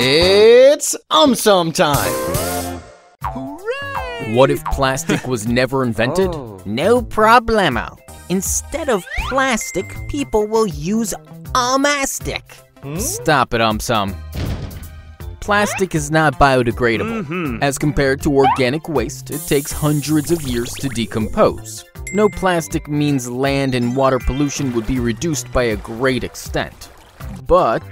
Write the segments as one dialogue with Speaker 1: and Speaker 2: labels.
Speaker 1: It's AumSum time!
Speaker 2: What if plastic was never invented? Oh.
Speaker 3: No problemo. Instead of plastic, people will use a mastic. Hmm?
Speaker 2: Stop it, AumSum. Plastic is not biodegradable. Mm-hmm. As compared to organic waste, it takes hundreds of years to decompose. No plastic means land and water pollution would be reduced by a great extent. But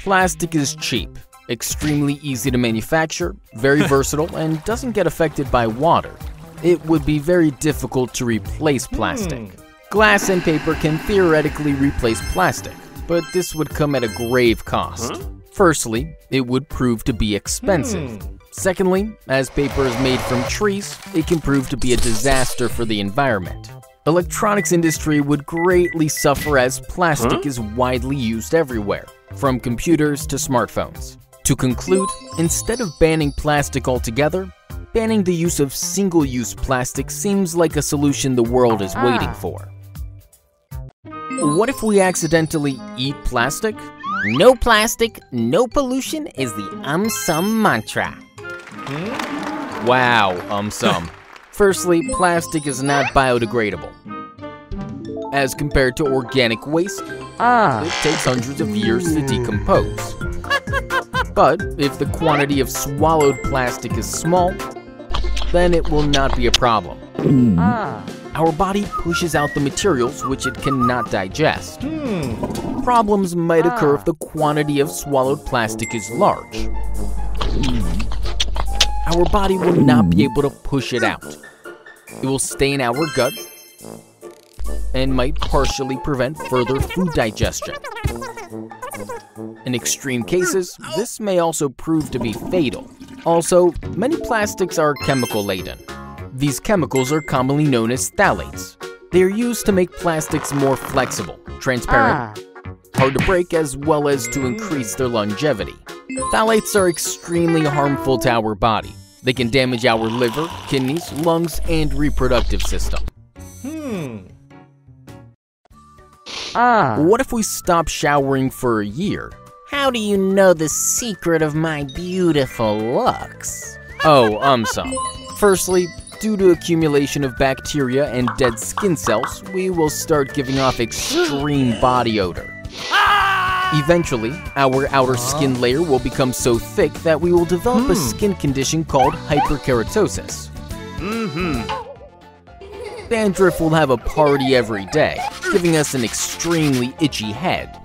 Speaker 2: plastic is cheap, extremely easy to manufacture, very versatile, and doesn't get affected by water. It would be very difficult to replace hmm. plastic. Glass and paper can theoretically replace plastic, but this would come at a grave cost. Firstly, it would prove to be expensive. Hmm. Secondly, as paper is made from trees, it can prove to be a disaster for the environment. Electronics industry would greatly suffer as plastic is widely used everywhere, from computers to smartphones. To conclude, instead of banning plastic altogether, banning the use of single-use plastic seems like a solution the world is waiting for. What if we accidentally eat plastic?
Speaker 3: No plastic, no pollution is the AumSum mantra.
Speaker 2: Wow, um some. Firstly, plastic is not biodegradable. As compared to organic waste, it takes hundreds of years to decompose. But if the quantity of swallowed plastic is small, then it will not be a problem. Hmm. Our body pushes out the materials which it cannot digest. Problems might hmm. occur if the quantity of swallowed plastic is large. Our body will not be hmm. able to push it out. It will stay in our gut and might partially prevent further food digestion. In extreme cases, this may also prove to be fatal. Also, many plastics are chemical laden. These chemicals are commonly known as phthalates. They are used to make plastics more flexible, transparent, hard to break, as well as to increase their longevity. Phthalates are extremely harmful to our body. They can damage our liver, kidneys, lungs, and reproductive system. Hmm. Ah. What if we stop showering for a year?
Speaker 3: How do you know the secret of my beautiful looks?
Speaker 2: Oh, um, some. Firstly, due to accumulation of bacteria and dead skin cells, we will start giving off extreme body odor. Eventually, our outer skin layer will become so thick that we will develop a skin condition called hyperkeratosis. Mhm. Dandruff will have a party every day, giving us an extremely itchy head.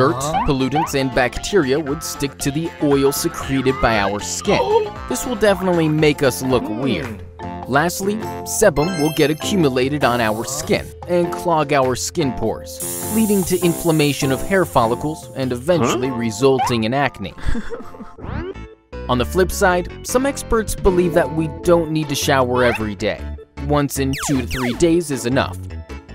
Speaker 2: Dirt, uh-huh. pollutants, and bacteria would stick to the oil secreted by our skin. This will definitely make us look hmm. weird. Lastly, sebum will get accumulated on our skin and clog our skin pores, leading to inflammation of hair follicles and eventually resulting in acne. On the flip side, some experts believe that we don't need to shower every day. Once in two to three days is enough.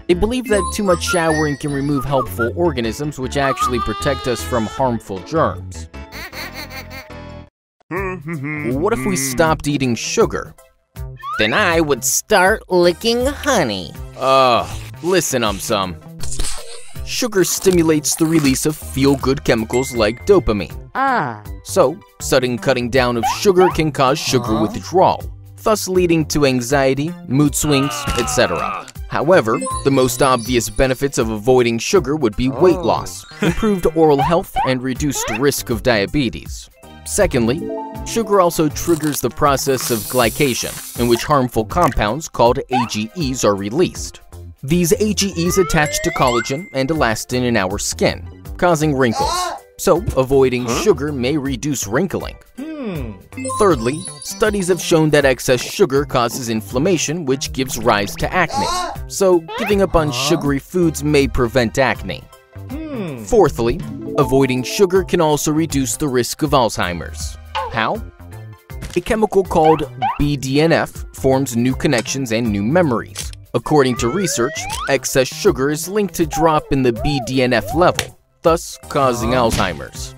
Speaker 2: They believe that too much showering can remove helpful organisms which actually protect us from harmful germs. What if we stopped eating sugar?
Speaker 3: Then I would start licking honey.
Speaker 2: Ugh, listen, um, some. Sugar stimulates the release of feel-good chemicals like dopamine. Ah. So, sudden cutting down of sugar can cause sugar withdrawal, thus leading to anxiety, mood swings, etc. However, the most obvious benefits of avoiding sugar would be weight oh. loss, improved oral health, and reduced risk of diabetes. Secondly, sugar also triggers the process of glycation, in which harmful compounds called AGEs are released. These AGEs attach to collagen and elastin in our skin, causing wrinkles. So, avoiding sugar may reduce wrinkling. Thirdly, studies have shown that excess sugar causes inflammation, which gives rise to acne. So, giving up on sugary foods may prevent acne. Fourthly, avoiding sugar can also reduce the risk of Alzheimer's. How? A chemical called BDNF forms new connections and new memories. According to research, excess sugar is linked to drop in the BDNF level, thus causing Alzheimer's.